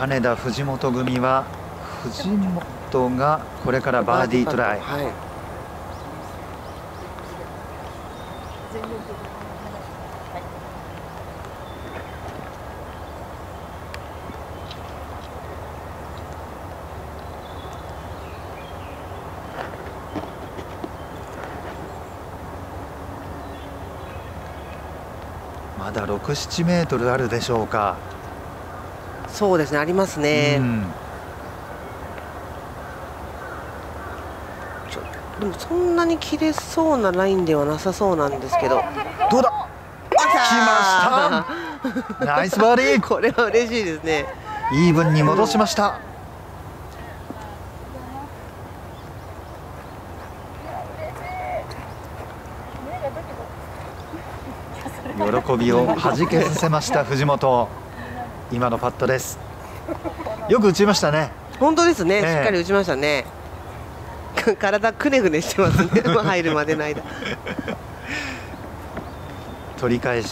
金田藤本組は藤本がこれからバーディートライ。はいまだ6、7メートルあるでしょうか。そうですねありますね、うん。ちょでもそんなに切れそうなラインではなさそうなんですけど。どうだ？来ました。ナイスバーディーこれは嬉しいですね。イーブンに戻しました。喜びをはじけさせました藤本今のパットです。よく打ちましたね。本当ですね、ええ。しっかり打ちましたね。体くねくねしてますね。入るまでの間。取り返し